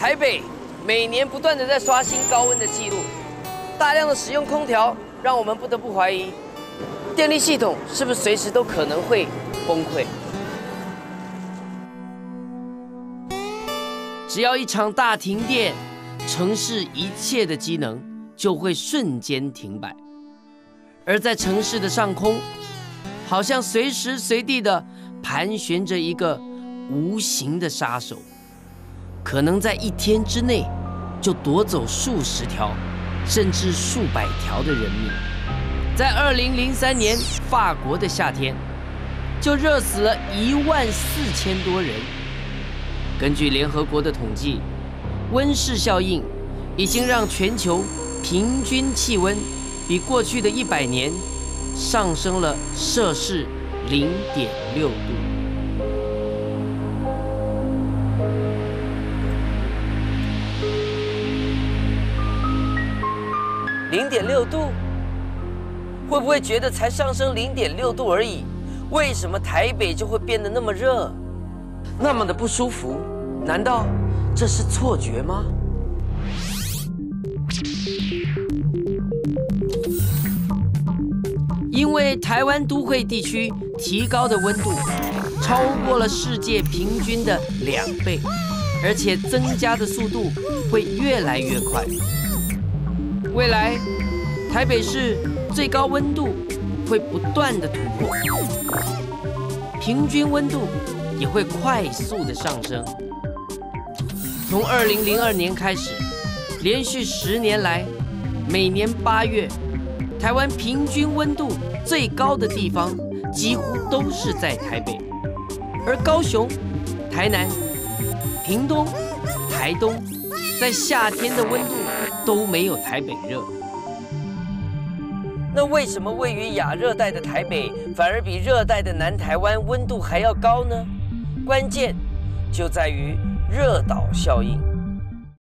台北每年不断的在刷新高温的记录，大量的使用空调，让我们不得不怀疑，电力系统是不是随时都可能会崩溃？只要一场大停电，城市一切的机能就会瞬间停摆，而在城市的上空，好像随时随地的盘旋着一个无形的杀手，可能在一天之内就夺走数十条，甚至数百条的人命。在二零零三年法国的夏天，就热死了一万四千多人。根据联合国的统计，温室效应已经让全球平均气温比过去的一百年上升了摄氏零点六度。零点六度，会不会觉得才上升零点六度而已？为什么台北就会变得那么热？那么的不舒服，难道这是错觉吗？因为台湾都会地区提高的温度超过了世界平均的两倍，而且增加的速度会越来越快。未来台北市最高温度会不断的突破，平均温度。也会快速的上升。从二零零二年开始，连续十年来，每年八月，台湾平均温度最高的地方几乎都是在台北，而高雄、台南、屏东、台东，在夏天的温度都没有台北热。那为什么位于亚热带的台北，反而比热带的南台湾温度还要高呢？关键就在于热岛效应。